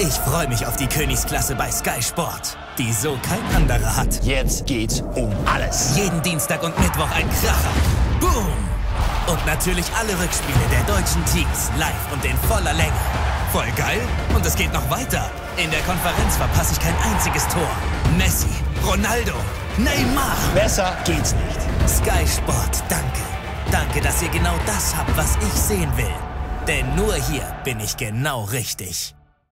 Ich freue mich auf die Königsklasse bei Sky Sport, die so kein anderer hat. Jetzt geht's um alles. Jeden Dienstag und Mittwoch ein Kracher. Boom! Und natürlich alle Rückspiele der deutschen Teams live und in voller Länge. Voll geil? Und es geht noch weiter. In der Konferenz verpasse ich kein einziges Tor. Messi, Ronaldo, Neymar. Besser geht's nicht. Sky Sport, danke. Danke, dass ihr genau das habt, was ich sehen will. Denn nur hier bin ich genau richtig.